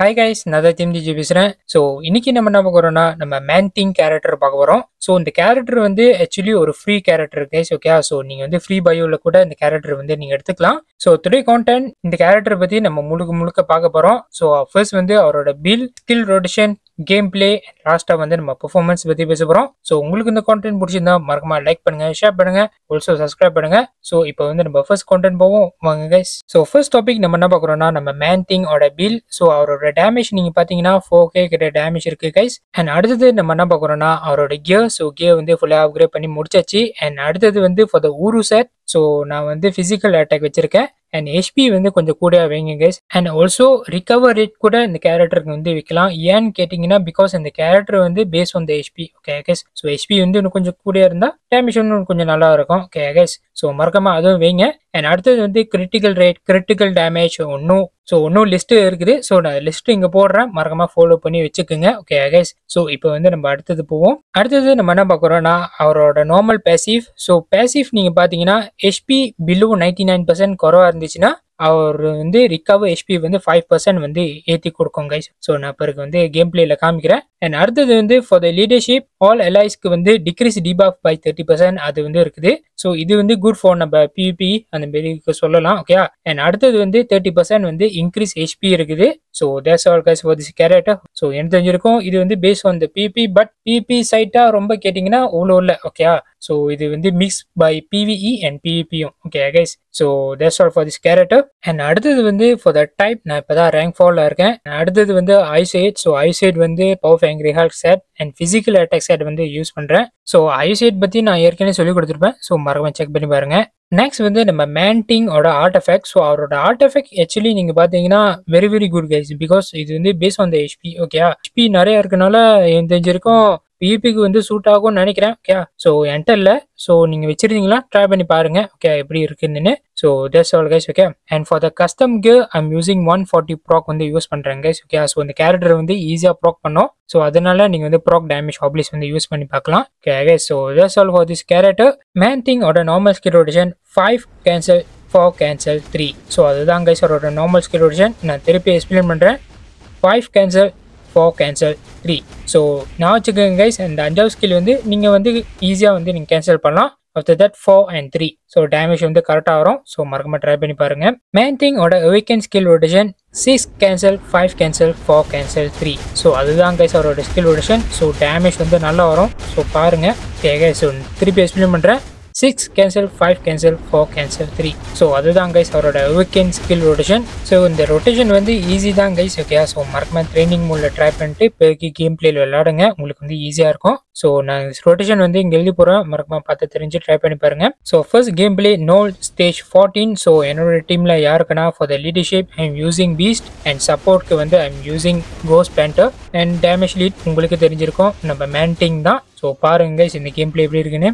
Hi guys நான் தான் டிஜி பேசுகிறேன் ஸோ இன்னைக்கு நம்ம என்ன பார்க்குறோம்னா நம்ம மேன்டிங் கேரக்டர் பார்க்க போகிறோம் ஸோ இந்த கேரக்டர் வந்து ஆக்சுவலி ஒரு free character guys okay so நீங்கள் வந்து ஃப்ரீ பயோவில் கூட இந்த கேரக்டர் வந்து நீங்கள் எடுத்துக்கலாம். ஸோ டுடே கான்டென்ட் இந்த கேரக்டர் பற்றி நம்ம முழுக்க முழுக்க பார்க்க போகிறோம் ஸோ ஃபர்ஸ்ட் வந்து அவரோட build skill rotation game play லாஸ்ட்டாக வந்து நம்ம பெர்ஃபார்மன்ஸ் பற்றி பேச போகிறோம் ஸோ உங்களுக்கு இந்த கான்டென்ட் பிடிச்சிருந்தா மறக்காம லைக் பண்ணுங்க ஷேர் பண்ணுங்க ஆல்சோ சப்ஸ்கிரைப் பண்ணுங்க. ஸோ இப்போ வந்து நம்ம ஃபர்ஸ்ட் கான்டென்ட் போவோம். வாங்க கைஸ் ஸோ ஃபர்ஸ்ட் டாபிக் நம்ம என்ன பார்க்குறோம்னா நம்ம மேன் திங்கோட பில் ஸோ அவரோட டேமேஜ் நீங்கள் பார்த்தீங்கன்னா ஃபோர் கே கிட்ட டேமேஜ் இருக்கு கைஸ் அண்ட் அடுத்தது நம்ம என்ன பார்க்குறோம்னா அவரோட கியர் ஸோ கியர் வந்து ஃபுல்லாக அப்கிரேட் பண்ணி முடிச்சாச்சு. அண்ட் அடுத்தது வந்து ஃபார் த ஊரு செட் ஸோ நான் வந்து ஃபிசிக்கல் அட்டாக் வச்சுருக்கேன். அண்ட் ஹெச்பி வந்து கொஞ்சம் கூட வைங்க guys and also recover rate கூட இந்த கேரக்டருக்கு வந்து வைக்கலாம். ஏன்னு கேட்டிங்கன்னா பிகாஸ் இந்த கேரக்டர் வந்து base on the HP okay guys so HP வந்து இன்னும் கொஞ்சம் கூட இருந்தால் டேமேஜ் இன்னும் கொஞ்சம் நல்லா இருக்கும். ஓகே கைஸ் ஸோ மறக்காம அதுவும் வைங்க. அண்ட் அடுத்தது வந்து கிரிட்டிக்கல் ரேட் கிரிட்டிக்கல் டேமேஜ் ஒன்றும் ஸோ ஒன்றும் லிஸ்ட்டு இருக்குது. ஸோ நான் லிஸ்ட்டு இங்கே போடுறேன். மறக்காமல் ஃபாலோ பண்ணி வச்சுக்கோங்க. ஓகே கைஸ் ஸோ இப்போ வந்து நம்ம அடுத்தது போவோம். அடுத்தது நம்ம என்ன பார்க்குறோம்னா அவரோட நார்மல் பேசிவ் ஸோ பேசிவ் நீங்கள் பார்த்தீங்கன்னா HP below ninety nine percent குறவாக இருந்துச்சுன்னா அவர் வந்து ரிகவர் ஹெச்பி வந்து ஃபைவ் பர்சன்ட் வந்து ஏற்றி கொடுக்கும் கைஸ் ஸோ நான் பிறகு வந்து கேம் பிளேயில் காமிக்கிறேன். அண்ட் அடுத்தது வந்து ஃபார் த லீடர்ஷிப் ஆல் எலைஸ்க்கு வந்து decrease debuff by thirty percent அது வந்து இருக்குது. ஸோ இது வந்து குட் ஃபார் நம்ம பிபி அந்த மாரி சொல்லலாம் ஓகே அண்ட் அடுத்தது வந்து தேர்ட்டி பர்சன்ட் வந்து இன்க்ரீஸ் ஹெச்பி இருக்குது. So these all guys for this character so எனக்கு தெரிஞ்சிருக்கும் இது வந்து base on the PP but PP சைட்டாக ரொம்ப கேட்டிங்கன்னா அவ்வளோ இல்லை ஓகே ஸோ இது வந்து mix by பிவிஇ and பிவிபியும் okay guys so these all for this character and அடுத்தது வந்து ஃபார் த டைப் நான் இப்போ தான் ரேங்க் ஃபாலில் இருக்கேன். அடுத்தது வந்து ISO eight so ISO eight வந்து power angry hall set and physical attack set வந்து யூஸ் பண்ணுறேன் ஸோ ஐசைட் பற்றி நான் ஏற்கனவே சொல்லி கொடுத்துருப்பேன். ஸோ மறக்காம செக் பண்ணி பாருங்கள் நெக்ஸ்ட் வந்து நம்ம மேன்டிங்கோட ஆர்ட் எஃபெக்ட் ஸோ அவரோட ஆர்ட் எஃபெக்ட் ஆக்சுவலி நீங்கள் பார்த்தீங்கன்னா very very good guys because இது வந்து base on the HP okay HP நிறைய இருக்கனால எனக்கு தெரிஞ்சிருக்கும் பிபிக்கு வந்து சூட் ஆகும்னு நினைக்கிறேன் ஓகே ஸோ என்கிட்ட இல்லை. ஸோ நீங்கள் வச்சிருந்தீங்களா ட்ரை பண்ணி பாருங்கள் ஓகே எப்படி இருக்குதுன்னு so these all guys okay and for the custom gear I'm using one forty proc வந்து யூஸ் பண்ணுறேன் கைஸ் ஓகே ஸோ இந்த கேரக்டர் வந்து ஈஸியாக ப்ராக் பண்ணோம். ஸோ அதனால நீங்கள் வந்து ப்ராக் டேமேஜ் ஆப்ளிஸ் வந்து யூஸ் பண்ணி பார்க்கலாம் okay guys so these all for this character man ஓட normal skill rotation five cancel four cancel three so அதுதான் கைஸ் அவரோட நார்மல் ஸ்கில் ரொட்டேஷன் நான் திருப்பி எக்ஸ்பிளைன் பண்ணுறேன் five cancel four cancel three so நான் வச்சுக்கோங்க கைஸ் அந்த அஞ்சாவது ஸ்கில் வந்து நீங்கள் வந்து ஈஸியாக வந்து நீங்கள் கேன்சல் பண்ணலாம். After that four and three so damage வந்து கரெக்டாக வரும். ஸோ மறக்காம ட்ரை பண்ணி பாருங்க. Man திங்கோட awaken skill rotation six cancel five cancel four cancel three so அதுதான் கைஸ் அவரோட ஸ்கில் ரொட்டேஷன் ஸோ டேமேஜ் வந்து நல்லா வரும். ஸோ பாருங்கள் ஓகே ஸோ திருப்பி எக்ஸ்பிளைன் பண்ணுறேன் six cancel five cancel four cancel three so அதுதான் கைஸ் அவரோட வீக்கெண்ட் ஸ்கில் ரொட்டேஷன் ஸோ இந்த ரொட்டேஷன் வந்து ஈஸி தான் கைஸ் ஓகே ஸோ மறக்காம ட்ரைனிங் மூலில் ட்ரை பண்ணிட்டு இப்போதைக்கு கேம் பிளேல விளையாடுங்க. உங்களுக்கு வந்து ஈஸியாக இருக்கும். ஸோ நான் ரொட்டேஷன் வந்து இங்கே எழுதி போகிறேன் மறக்காம பார்த்து தெரிஞ்சு ட்ரை பண்ணி பாருங்க. So first game play no stage fourteen so என்னோட டீமில் யாருக்குன்னா for the leadership I am using Beast and சப்போர்ட்க்கு வந்து ஐ எம் யூசிங் கோஸ் பேண்டர் அண்ட் டேமேஜ் லீட் உங்களுக்கு தெரிஞ்சிருக்கும். நம்ம மேன்டிங் தான். ஸோ பாருங்க கைஸ் இந்த கேம் பிளே எப்படி இருக்குன்னு.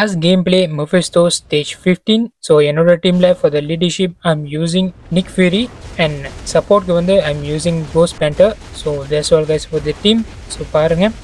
As gameplay Mephisto stage 15 so என்னோட டீமில் for the leadership I'm using Nick Fury and சப்போர்ட்க்கு வந்து I'm using Ghost Panther so that's all guys for the team so பாருங்கள்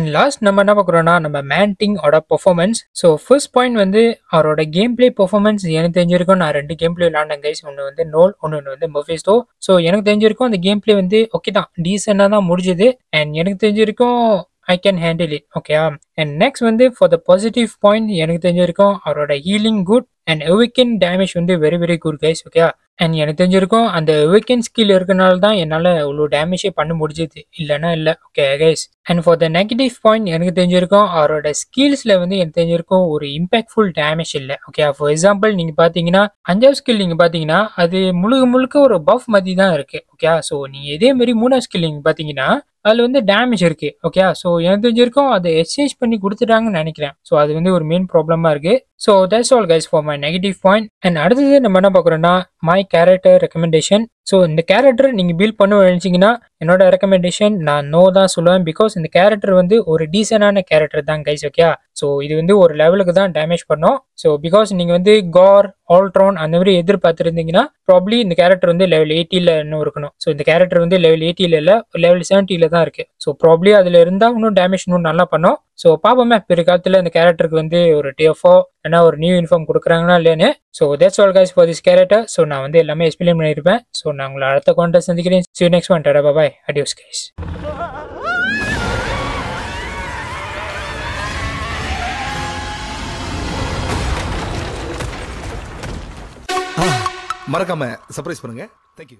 அண்ட் லாஸ்ட் நம்ம என்ன பார்க்குறோன்னா நம்ம மேண்டிங்கோட பர்ஃபார்மன்ஸ் ஸோ ஃபர்ஸ்ட் பாயிண்ட் வந்து அவரோட கேம் பிளே பர்ஃபார்மன்ஸ் எனக்கு தெரிஞ்சிருக்கும். நான் ரெண்டு கேம் பிளே விளாண்டேன் கைஸ் ஒன்று வந்து நோல் ஒன்று வந்து மொஃபிஸ்டோ ஸோ எனக்கு தெரிஞ்சிருக்கும் அந்த கேம் பிளே வந்து ஓகே தான் டீசெண்டாக தான் முடிஞ்சுது. அண்ட் எனக்கு தெரிஞ்சிருக்கும் ஐ கேன் ஹேண்டில் இட் ஓகேவா அண்ட் நெக்ஸ்ட் வந்து ஃபார் த பாசிட்டிவ் பாயிண்ட் எனக்கு தெரிஞ்சிருக்கும் அவரோட healing good and awaken damage வந்து very very good guys okay and எனக்கு தெரிஞ்சிருக்கும் அந்த எவிக்கன் ஸ்கில் இருக்கனால தான் என்னால் இவ்வளோ டேமேஜே பண்ண முடிஞ்சது. இல்லைன்னா இல்லை. Okay guys and for the negative point எனக்கு தெரிஞ்சிருக்கும் அவரோட ஸ்கில்ஸில் வந்து எனக்கு தெரிஞ்சிருக்கும் ஒரு இம்பாக்ட்ஃபுல் டேமேஜ் இல்லை. ஓகே ஃபார் எக்ஸாம்பிள் நீங்கள் பார்த்தீங்கன்னா அஞ்சாவது ஸ்கில் நீங்கள் பார்த்தீங்கன்னா அது முழுக்க முழுக்க ஒரு பஃப் மாதிரி தான் இருக்குது ஓகே ஸோ நீங்கள் இதே மாதிரி மூணாவது ஸ்கில் நீங்கள் பார்த்தீங்கன்னா அதில் வந்து டேமேஜ் இருக்கு ஓகே ஸோ எனக்கு தெரிஞ்சிருக்கும் அதை எக்ஸ்சேஞ்ச் பண்ணி கொடுத்துட்டாங்கன்னு நினைக்கிறேன். ஸோ அது வந்து ஒரு மெயின் ப்ராப்ளமாக இருக்குது so that's all guys for my negative point and அடுத்தது நம்ம என்ன பார்க்குறோம்னா மை கேரக்டர் ரெக்கமெண்டேஷன் ஸோ இந்த கேரக்டர் நீங்கள் பில்ட் பண்ண நினச்சிங்கன்னா என்னோட ரெக்கமெண்டேஷன் நான் நோ தான் சொல்லுவேன். பிகாஸ் இந்த கேரக்டர் வந்து ஒரு டீசெண்டான கேரக்டர் தான் கைஸ் ஓகே ஸோ இது வந்து ஒரு லெவலுக்கு தான் டேமேஜ் பண்ணோம். ஸோ பிகாஸ் நீங்கள் வந்து கார் ஆல்ட்ரான் அந்த மாதிரி எதிர்பார்த்துருந்தீங்கன்னா ப்ராப்ளி இந்த கேரக்டர் வந்து லெவல் எயிட்டியில் இன்னும் இருக்கணும். ஸோ இந்த கேரக்டர் வந்து லெவல் எயிட்டியில் இல்லை லெவல் செவன்ட்டியில் தான் இருக்குது ஸோ ப்ராப்ளி அதில் இருந்தால் இன்னும் டேமேஜ் இன்னும் நல்லா பண்ணோம். ஸோ பார்ப்போமே பிற்காலத்தில் இந்த கேரக்டருக்கு வந்து ஒரு டிஎஃப்ஓ ஏன்னா ஒரு நியூ யூனிஃபார்ம் கொடுக்குறாங்கன்னா இல்லைன்னு so that's all guys for this character so நான் வந்து எல்லாமே எக்ஸ்பிளைன் பண்ணியிருப்பேன். ஸோ நான் உங்களை அடுத்த கான்டெஸ்ட் சந்திக்கிறேன். சி நெக்ஸ்ட் ஒன் டடா பாய் அடியோஸ் கைஸ் மறக்காம சர்ப்ரைஸ் பண்ணுங்க. Thank you